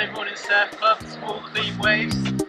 Sunday morning surf club, all the waves.